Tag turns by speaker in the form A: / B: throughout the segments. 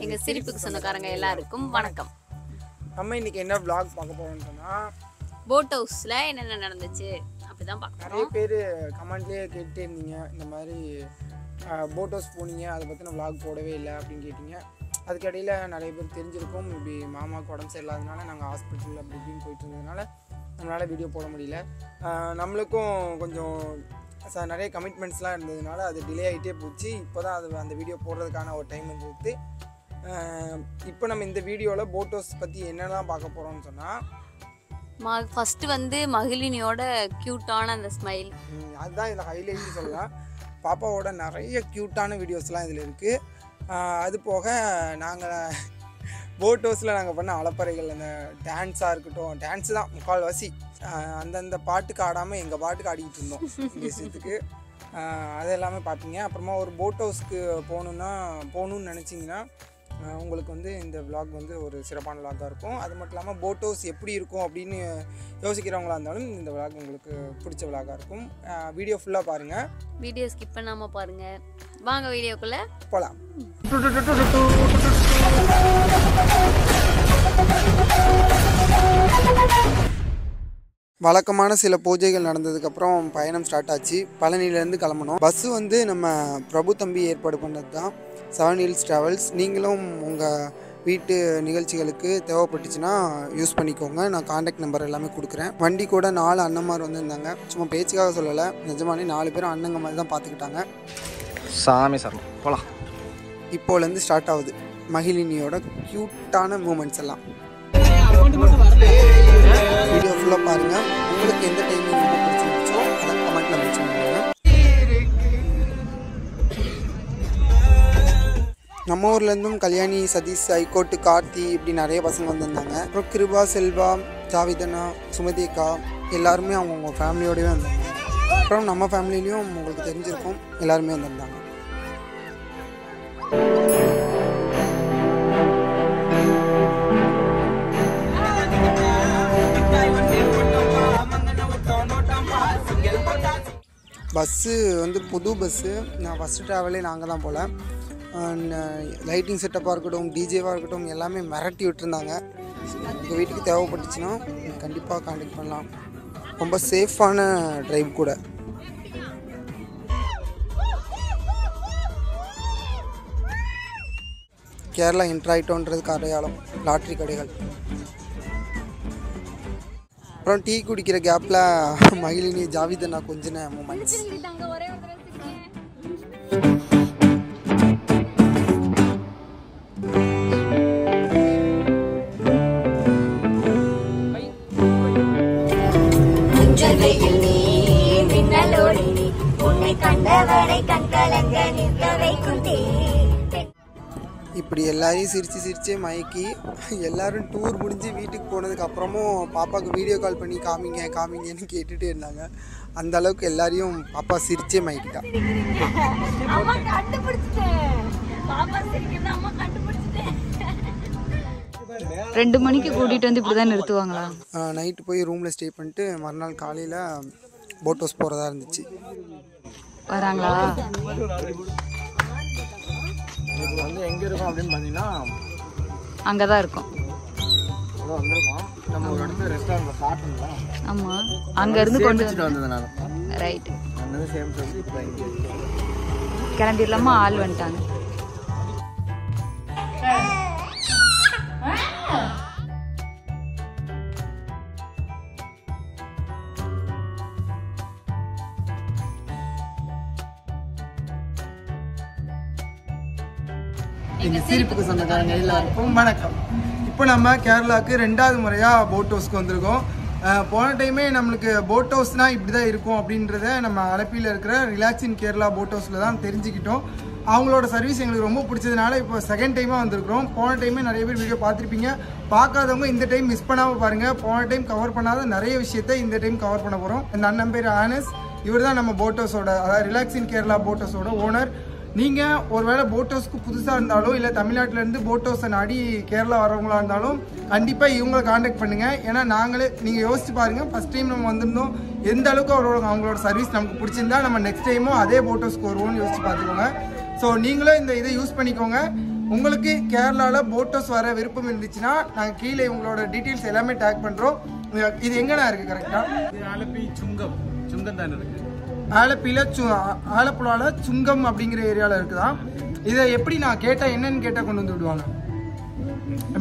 A: எங்க சிரிப்புக்கு சொந்தக்காரங்க எல்லாருக்கும் வணக்கம்.
B: நம்ம இன்னைக்கு என்ன vlog பார்க்க போறோம்னு
A: போட் ஹவுஸ்ல என்னென்ன நடந்துச்சு? அப்படிதான்
B: நிறைய
A: பார்க்கறோம்
B: பேர் கமெண்ட்லேயே கேட்டுட்டே இருந்தீங்க இந்த மாதிரி போட் ஹவுஸ் போனீங்க. அதை பற்றின vlog போடவே இல்லை அப்படின்னு கேட்டீங்க. அதுக்கடையில் நிறைய பேர் தெரிஞ்சிருக்கும். இப்படி மாமாவுக்கு உடம்பு சரியில்லாதனால நாங்கள் ஹாஸ்பிட்டல் அப்படி இப்படின்னு போயிட்டு இருந்ததுனால நம்மளால் வீடியோ போட முடியல. ஆஹ் நம்மளுக்கும் கொஞ்சம் ச நிறைய கமிட்மெண்ட்ஸ்லாம் இருந்ததுனால அது டிலே ஆகிட்டே போச்சு. இப்போ தான் அது அந்த வீடியோ போடுறதுக்கான ஒரு டைம் இருந்தது இப்போ நம்ம இந்த வீடியோவில் போட் ஹவுஸ் பற்றி என்னெல்லாம் பார்க்க போகிறோம்னு சொன்னால்
A: ஃபர்ஸ்ட் வந்து மகிழினியோட கியூட்டான அந்த ஸ்மைல்
B: ம், அதுதான் இதில் ஹைலைட்னு சொல்லலாம். பாப்பாவோட நிறைய க்யூட்டான வீடியோஸ்லாம் இதில் இருக்குது அது போக நாங்கள் போட் ஹவுஸில் நாங்கள் பண்ண அலப்பறைகள் அந்த டான்ஸாக இருக்கட்டும் டான்ஸு தான் முக்கால்வாசி. அந்தந்த பாட்டுக்கு ஆடாமல் எங்கள் பாட்டுக்கு ஆடிக்கிட்டு இருந்தோம் விஷயத்துக்கு. அது எல்லாமே பார்த்தீங்க அப்புறமா ஒரு போட் ஹவுஸ்க்கு போகணுன்னா போகணுன்னு நினச்சிங்கன்னா உங்களுக்கு வந்து இந்த vlog வந்து ஒரு சிறப்பான vlog-ஆ இருக்கும் அது மட்டும் இல்லாமல் போட் ஹவுஸ் எப்படி இருக்கும் அப்படின்னு யோசிக்கிறவங்களா இருந்தாலும் இந்த vlog உங்களுக்கு பிடிச்ச vlog-ஆ இருக்கும் வீடியோ ஃபுல்லாக பாருங்கள்
A: வீடியோ ஸ்கிப் பண்ணாம பாருங்க வாங்க வீடியோக்குள்ள
B: போகலாம் வழக்கமான சில பூஜைகள் நடந்ததுக்கப்புறம் பயணம் ஸ்டார்ட் ஆச்சு. பழனியிலேருந்து கிளம்பணும் பஸ்ஸு வந்து நம்ம பிரபு தம்பி ஏற்பாடு பண்ணது தான் செவன் ஹில்ஸ் ட்ராவல்ஸ் நீங்களும் உங்கள் வீட்டு நிகழ்ச்சிகளுக்கு தேவைப்பட்டுச்சுன்னா யூஸ் பண்ணிக்கோங்க. நான் காண்டாக்ட் நம்பர் எல்லாமே கொடுக்குறேன். வண்டி கூட நாலு அண்ணன்மார் வந்திருந்தாங்க. சும்மா பேச்சுக்காக சொல்லலை. நிஜமானே நாலு பேரும் அண்ணங்க மாதிரி தான் பார்த்துக்கிட்டாங்க
C: சாமி சரணம். போகலாம்
B: இப்போலேருந்து ஸ்டார்ட் ஆகுது. மகிழினியோட க்யூட்டான மூமெண்ட்ஸ் எல்லாம். ஃபுல்லாக பாருங்கள் உங்களுக்கு எந்த டைமிங் ரொம்ப பிடிச்சிருந்துச்சோ அதை கமெண்ட்டில் மென்ஷன் நம்ம ஊர்லேருந்தும் கல்யாணி சதீஷ் ஐகோட்டு கார்த்தி இப்படி நிறைய பசங்க வந்திருந்தாங்க. அப்புறம் கிருபா செல்வா ஜாவிதனா சுமதி அக்கா எல்லாருமே அவங்கவுங்க ஃபேமிலியோடவே வந்திருந்தாங்க. அப்புறம் நம்ம ஃபேமிலிலையும் உங்களுக்கு தெரிஞ்சிருக்கும் எல்லாருமே வந்திருந்தாங்க. பஸ்ஸு வந்து புது பஸ்ஸு நான் ஃபஸ்ட்டு ட்ராவலே நாங்கள் தான் போகல லைட்டிங் செட்டப்பாக இருக்கட்டும் டிஜேவாக இருக்கட்டும் எல்லாமே மிரட்டி விட்டுருந்தாங்க. உங்கள் வீட்டுக்கு தேவைப்பட்டுச்சுன்னா கண்டிப்பாக காண்டக்ட் பண்ணலாம். ரொம்ப சேஃபான ட்ரைவ் கூட. கேரளா என்ட்ரு அடையாளம். லாட்ரி கடைகள். அப்புறம் டீ குடிக்கிற கேப்பில் மகிழினி ஜாவிதனா கொஞ்சின மூமெண்ட்ஸ்
D: கண்டவரை கண் கலங்க நிற்க வைக்கும் தீ.
B: இப்படி எல்லாரையும் சிரித்து சிரிச்சே மயக்கி எல்லாரும் டூர் முடிஞ்சு வீட்டுக்கு போனதுக்கு அப்புறமும் பாப்பாவுக்கு வீடியோ கால் பண்ணி காமிங்க காமிங்கன்னு கேட்டுட்டே இருந்தாங்க. அந்த அளவுக்கு எல்லாரையும் பாப்பா சிரிச்சே மயக்கிட்டா.
D: அம்மா கண்டுபிடிச்சிட்டேன் பாப்பா சிரிக்கிறது அம்மா கண்டுபிடிச்சிட்டேன்
E: ரெண்டு மணிக்கு கூட்டிட்டு வந்து இப்படிதான் நிறுத்துவாங்களா?
B: நைட்டு போய் ரூமில் ஸ்டே பண்ணிட்டு மறுநாள் காலையில் போட் ஹவுஸ் போகிறதா இருந்துச்சு.
E: வராங்களா?
C: இருக்கும் அப்படின்னு பார்த்தீங்கன்னா
E: அங்கதான் இருக்கும்.
C: ஏதோ வந்திருக்கோம். நம்ம ஒரு இடத்துல ரெஸ்டாரண்ட்டில் சாப்பிட்டோம்ல
E: ஆமா. அங்க இருந்து கொண்டு
C: வச்சுட்டு வந்ததுனால.
E: ரைட்
C: அந்த சேம் சொல்லி இப்போ.
E: கிளம்பிடலாமா? ஆள் வந்துட்டாங்க.
B: எங்கள் சிரிப்புக்கு சொந்தக்காரங்க எல்லாருக்கும் வணக்கம். இப்போ நம்ம கேரளாவுக்கு ரெண்டாவது முறையாக போட் ஹவுஸ்க்கு வந்திருக்கோம். போன டைமே நம்மளுக்கு போட் ஹவுஸ்னால் இப்படி தான் இருக்கும் அப்படின்றத நம்ம அலப்பியில் இருக்கிற ரிலாக்ஸ் இன் கேரளா போட் ஹவுஸில் தான் தெரிஞ்சுக்கிட்டோம். அவங்களோட சர்வீஸ் எங்களுக்கு ரொம்ப பிடிச்சதுனால இப்போ செகண்ட் டைமாக வந்திருக்கிறோம். போன டைமே நிறைய பேர் வீடியோ பார்த்துருப்பீங்க. பார்க்காதவங்க இந்த டைம் மிஸ் பண்ணாமல் பாருங்கள் போன டைம் கவர் பண்ணாத நிறைய விஷயத்த இந்த டைம் கவர் பண்ண போகிறோம் இந்த அண்ணன் பேர் ஆனஸ். இவர் தான் நம்ம போட் ஹவுஸோட அதாவது ரிலாக்ஸ் இன் கேரளா போட் ஹவுஸோட ஓனர் நீங்கள் ஒருவேளை போட் ஹவுஸ்க்கு புதுசாக இருந்தாலும் இல்லை தமிழ்நாட்டிலேருந்து போட் ஹவுஸை நாடி கேரளா வரவங்களா இருந்தாலும் கண்டிப்பாக இவங்களை காண்டாக்ட் பண்ணுங்கள் ஏன்னா நாங்களே நீங்கள் யோசிச்சு பாருங்கள் ஃபஸ்ட் டைம் நம்ம வந்திருந்தோம். எந்த அளவுக்கு அவரோட அவங்களோட சர்வீஸ் நமக்கு பிடிச்சிருந்தா நம்ம நெக்ஸ்ட் டைமும் அதே போட் ஹவுஸ்க்கு வருவோம்னு யோசிச்சு பார்த்துக்கோங்க. ஸோ நீங்களும் இந்த இதை யூஸ் பண்ணிக்கோங்க. உங்களுக்கு கேரளாவில் போட் ஹவுஸ் வர விருப்பம் இருந்துச்சுன்னா நாங்கள் கீழே உங்களோட டீட்டெயில்ஸ் எல்லாமே டேக் பண்ணுறோம் இது எங்கண்ணா இருக்குது கரெக்டாக
C: இது சுங்கம். சுங்கம் தானே இருக்குது
B: ஆலப்பியில் சு ஆலப்புழாவில் சுங்கம் அப்படிங்கிற ஏரியாவில் இருக்குதா? இதை எப்படி நான் கேட்டால் என்னன்னு கேட்டால் கொண்டு வந்து விடுவாங்க.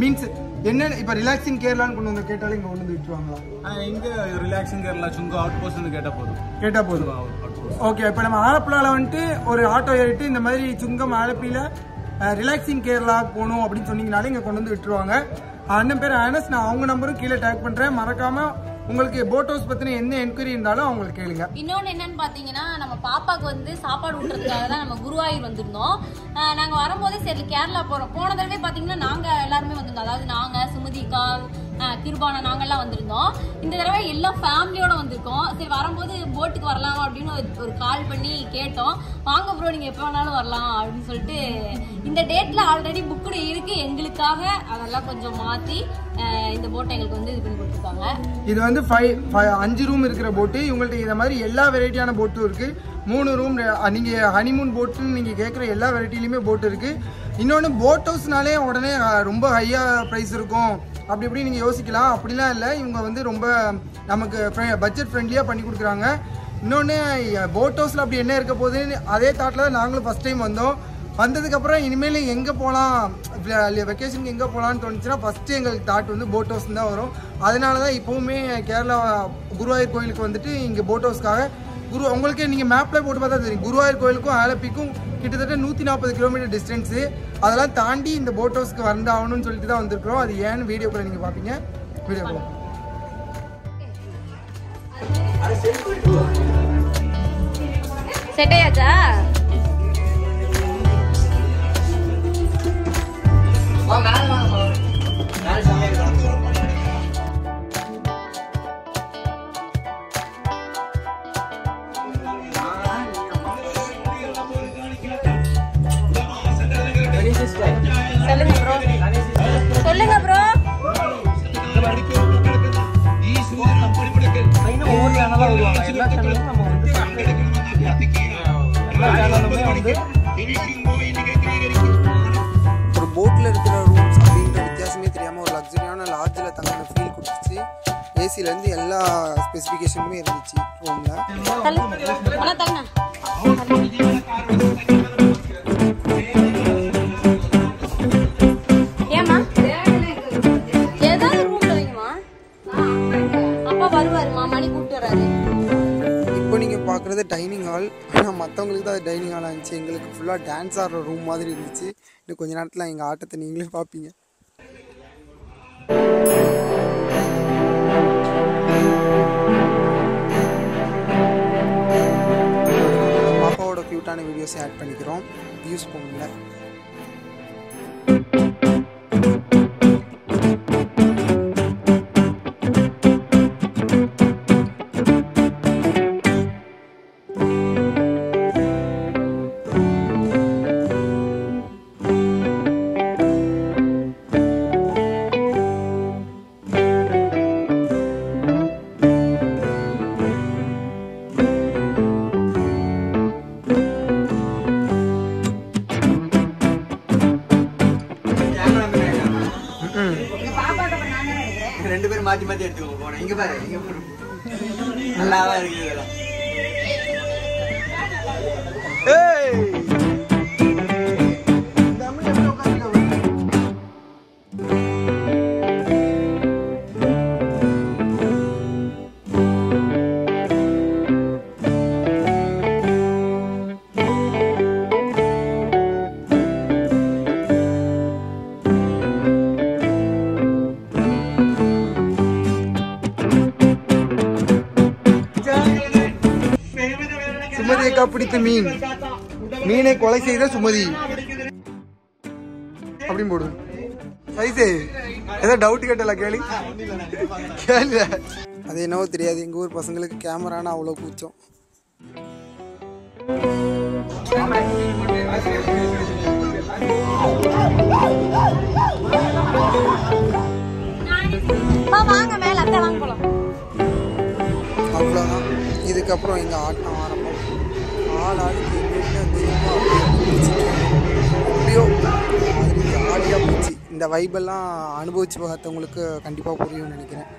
B: மீன்ஸ் என்ன இப்போ ரிலாக்ஸிங் கேரளான்னு கொண்டு வந்து கேட்டாலும் இங்கே கொண்டு வந்து விட்டுருவாங்களா
C: ஆ, இங்க ரிலாக்ஸிங் கேரளா சுங்கம் அவுட் போஸ்ட்னு கேட்டா போதும்.
B: கேட்டால் போதும். ஓகே இப்போ நம்ம ஆலப்புழாவில் வந்துட்டு ஒரு ஆட்டோ ஏறிட்டு இந்த மாதிரி சுங்கம் ஆலப்பியில் ரிலாக்ஸிங் கேரளா போகணும் அப்படின்னு சொன்னீங்கனாலே இங்கே கொண்டு வந்து விட்டுருவாங்க. அண்ணன் பேர் ஆனஸ் நான் அவங்க நம்பரும் கீழே டேக் பண்ணுறேன் மறக்காமல் உங்களுக்கு போட் ஹவுஸ் பற்றின என்ன என்கொயரி இருந்தாலும் அவங்களுக்கு கேளுங்க.
A: இன்னொன்று என்னன்னு பார்த்தீங்கன்னா நம்ம பாப்பாக்கு வந்து சாப்பாடு ஊட்டுறதுக்காக தான் நம்ம குருவாயூர் வந்திருந்தோம். நாங்க வரும்போதே சரி கேரளா போறோம். போன தடவை பாத்தீங்கன்னா நாங்க எல்லாருமே வந்திருந்தோம். அதாவது நாங்க சுமதிகா கிருபானா நாங்கள்லாம் வந்திருந்தோம். இந்த தடவை எல்லா ஃபேமிலியோட வந்திருக்கோம். சரி வரும்போது போட்டுக்கு வரலாம் அப்படின்னு ஒரு- கால் பண்ணி கேட்டோம். வாங்க ப்ரோ நீங்கள் எப்போ வேணாலும் வரலாம் அப்படின்னு சொல்லிட்டு இந்த டேட்டில் ஆல்ரெடி புக்குடு இருக்கு. எங்களுக்காக அதெல்லாம் கொஞ்சம் மாற்றி இந்த போட்டை எங்களுக்கு வந்து இது பண்ணி கொடுத்துருக்காங்க.
B: இது வந்து ஃபைவ் அஞ்சு ரூம் இருக்கிற போட்டு இவங்கள்ட்ட இதை மாதிரி எல்லா வெரைட்டியான போட்டும் இருக்குது மூணு ரூம் நீங்கள் ஹனிமூன் போட்டுன்னு நீங்கள் கேட்குற எல்லா வெரைட்டிலையுமே போட் இருக்குது இன்னொன்று போட் ஹவுஸ்னாலே உடனே ரொம்ப ஹையாக ப்ரைஸ் இருக்கும். அப்படி இப்படி நீங்கள் யோசிக்கலாம். அப்படிலாம் இல்லை. இவங்க வந்து ரொம்ப நமக்கு பட்ஜெட் ஃப்ரெண்ட்லியாக பண்ணி கொடுக்குறாங்க. இன்னொன்று போட் ஹவுஸில் அப்படி என்ன இருக்க போகுதுன்னு அதே தாட்டில் தான் நாங்களும் ஃபஸ்ட் டைம் வந்தோம். வந்ததுக்கப்புறம் இனிமேல் எங்கே போகலாம் வெக்கேஷனுக்கு எங்கே போகலான்னு தோணுச்சுன்னா ஃபஸ்ட்டு எங்களுக்கு தாட் வந்து போட் ஹவுஸ் தான் வரும். அதனால தான் இப்போவுமே கேரளா குருவாயூர் கோயிலுக்கு வந்துட்டு இங்கே போட் ஹவுஸ்க்காக குரு உங்களுக்கே நீங்கள் மேப்பில் போட்டு பார்த்தா தெரியும். குருவாயூர் கோயிலுக்கும் ஆலப்பிக்கும் கிட்டத்தட்ட நூற்றி நாற்பது கிலோமீட்டர் டிஸ்டன்ஸு அதெல்லாம் தாண்டி இந்த போட் ஹவுஸ்க்கு வந்தாகணும்னு சொல்லிட்டு தான் வந்திருக்கிறோம். அது ஏன்னு வீடியோக்குள்ள நீங்கள் பார்ப்பீங்க. வீடியோ போகும்
A: செட் ஆயாச்சா?
C: வந்து
B: ஒரு போட்டில் இருக்கிற ரூம்ஸ் அப்படின்ற வித்தியாசமே தெரியாமல் ஒரு லக்ஸரியான லாட்ஜில் தங்கின ஃபீல் கொடுத்துச்சு. ஏசிலேருந்து எல்லா ஸ்பெசிஃபிகேஷனுமே இருந்துச்சு ரூமில் ஹால் ஆனால் மற்றவங்களுக்கு தான் டைனிங் ஹாலாக இருந்துச்சு. எங்களுக்கு ஃபுல்லாக டான்ஸ் ஆடுற ரூம் மாதிரி இருந்துச்சு. இன்னும் கொஞ்ச நேரத்தில் எங்கள் ஆட்டத்தை நீங்களே பார்ப்பீங்க பாப்பாவோட க்யூட்டான வீடியோஸை ஆட் பண்ணிக்கிறோம். வியூஸ் போகல பிடித்த மீன். மீனை கொலை செய்த சுமதி. அப்படின்னு போடு. சைஸே ஏதோ டவுட் கேட்டல கேளு. கேளு. அது என்னவோ தெரியாது. எங்கள் ஊர் பசங்களுக்கு கேமரானா அவ்வளோ கூச்சம்.
A: வாங்க மேல
B: அவ்வளோதான் இதுக்கப்புறம் எங்கள் ஆட்டம் ஆரம்பம். ஆள் ஆளுக்கு எங்கெங்க தெரியுமோ அப்படியே எப்படியோ மாதிரி
F: ஜாலியாக போச்சு இந்த வைபெல்லாம் அனுபவிச்சு பார்த்தவங்களுக்கு கண்டிப்பாக புரியும்னு நினைக்கிறேன்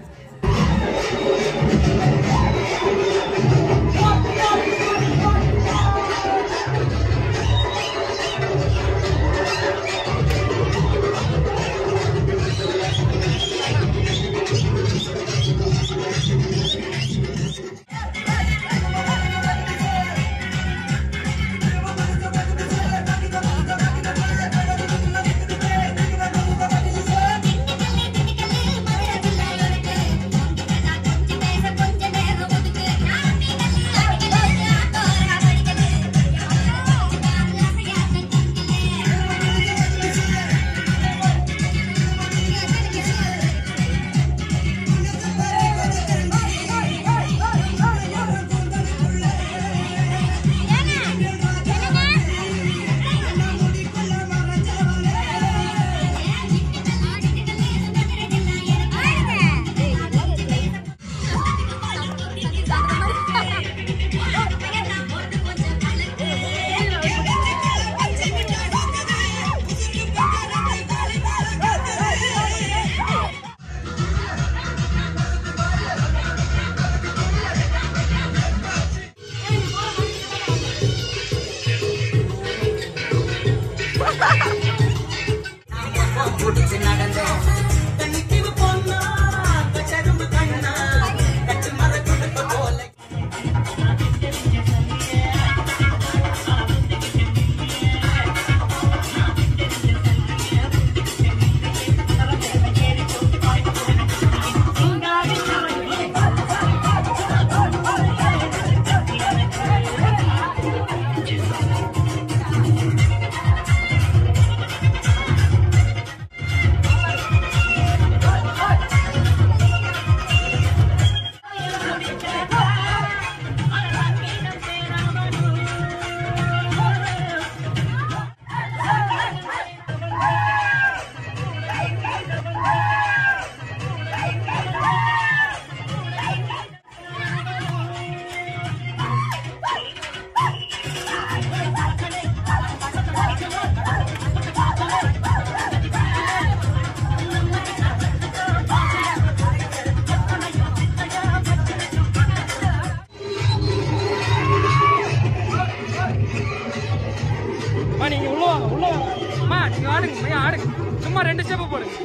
A: அம்மா நீங்க உள்ள வாங்க உள்ள வாங்க. அம்மா நீங்க ஆடுங்க ஆடுங்க. சும்மா ரெண்டு ஸ்டெப்பு போடுங்க.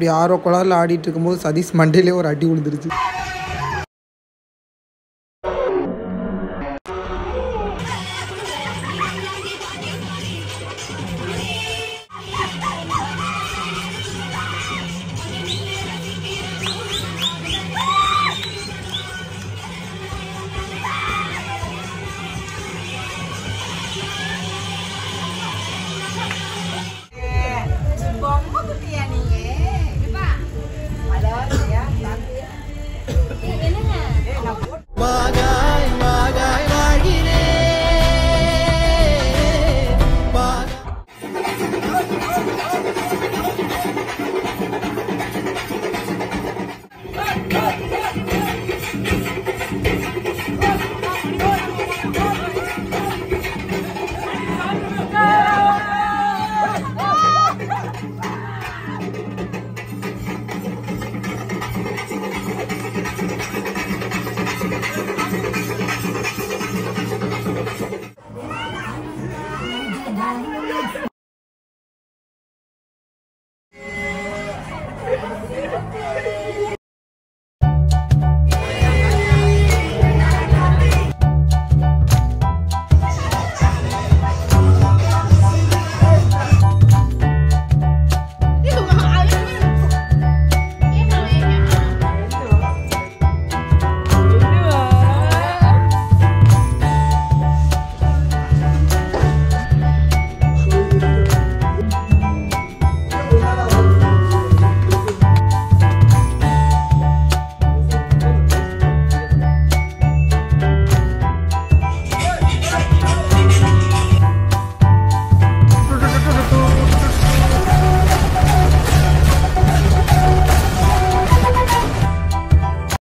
F: இப்படி ஆரோ குளாரில் ஆடிட்டு இருக்கும்போது சதீஷ் மண்டையிலே ஒரு அடி விழுந்துருச்சு.